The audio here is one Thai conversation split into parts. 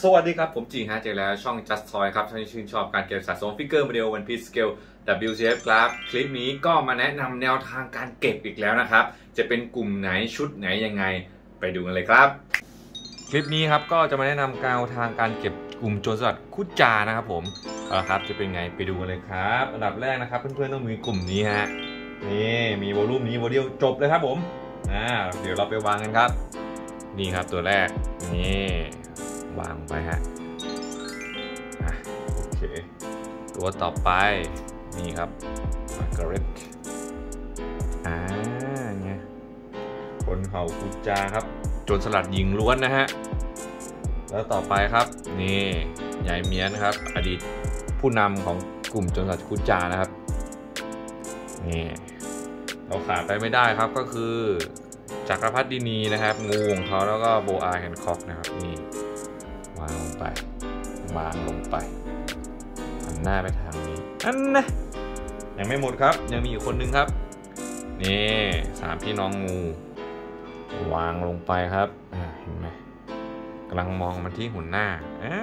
สวัสดีครับ ผมจีฮะเจอแล้วช่อง Just Toy ครับท่านที่ชื่นชอบการเก็บสะสมฟิกเกอร์โมเดล One Piece Scale WCF ครับคลิปนี้ก็มาแนะนำแนวทางการเก็บอีกแล้วนะครับ จะเป็นกลุ่มไหนชุดไหนยังไงไปดูกันเลยครับ คลิปนี้ครับก็จะมาแนะนำแนวทางการเก็บกลุ่มโจรสลัดคุจานะครับผมเอาละครับจะเป็นไงไปดูกันเลยครับอันดับแรกนะครับ เพื่อนๆต้องมีกลุ่มนี้ฮะนี่มี volume นี้ vol เดียวจบเลยครับผมอ่าเดี๋ยวเราไปวางกันครับ นี่ครับตัวแรกนี่ ไปฮะโอเค ตัวต่อไป นี่ครับมาร์กาเร็ตอ่าไงคนเห่ากุจาครับจรสลัดหญิงล้วนนะฮะ แล้วต่อไปครับ นี่ยายเมียนครับ อดีตผู้นำของกลุ่มจรสลัดกุจานะครับ นี่เราขาดไปไม่ได้ครับก็คือจักรพรรดินีนะครับ งูของเขาแล้วก็โบอาแคนคอกนะครับนี่ วางลงไป วางลงไปหันหน้าไปทางนี้ อันนะยังไม่หมดครับ ยังมีอีกคนนึงครับ นี่สามพี่น้องงู วางลงไปครับอ่าเห็นไหมกำลังมองมาที่หุ่นหน้าอ่า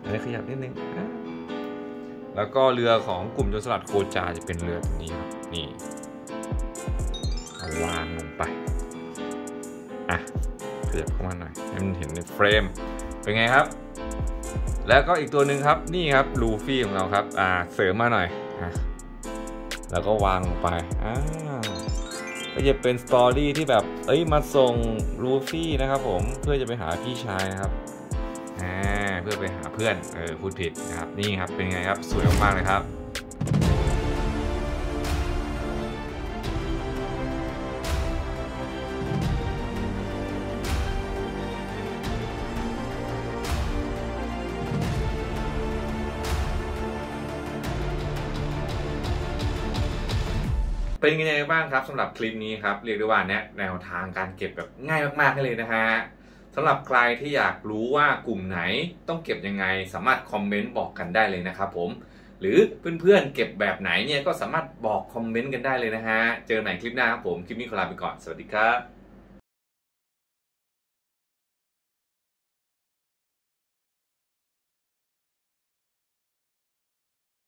อันนี้ขยับนิดนึงอ่าแล้วก็เรือของกลุ่มโจรสลัดโคจาจะเป็นเรือตัวนี้ครับ นี่เอาวางลงไป อะ ขยับเข้ามาหน่อยให้มันเห็นในเฟรม เป็นไงครับ แล้วก็อีกตัวหนึ่งครับนี่ครับลูฟี่ของเราครับอ่าเสริมมาหน่อยอะแล้วก็วางลงไปอ่าก็จะเป็นสตอรี่ที่แบบเอ้ยมาส่งลูฟี่นะครับผมเพื่อจะไปหาพี่ชายนะครับอ่าเพื่อไปหาเพื่อนเออพูดผิดนะครับนี่ครับเป็นไงครับสวยมากๆเลยครับ เป็นยังไงบ้างครับสำหรับคลิปนี้ครับเรียกได้ว่าแนะแนวทางการเก็บแบบง่ายมากๆเลยนะฮะสำหรับใครที่อยากรู้ว่ากลุ่มไหนต้องเก็บยังไง สามารถคอมเมนต์บอกกันได้เลยนะครับผมหรือเพื่อนๆเก็บแบบไหนเนี่ยก็สามารถบอกคอมเมนต์กันได้เลยนะฮะเจอกันใหม่คลิปหน้าครับผมคลิปนี้ขอลาไปก่อนสวัสดีครับ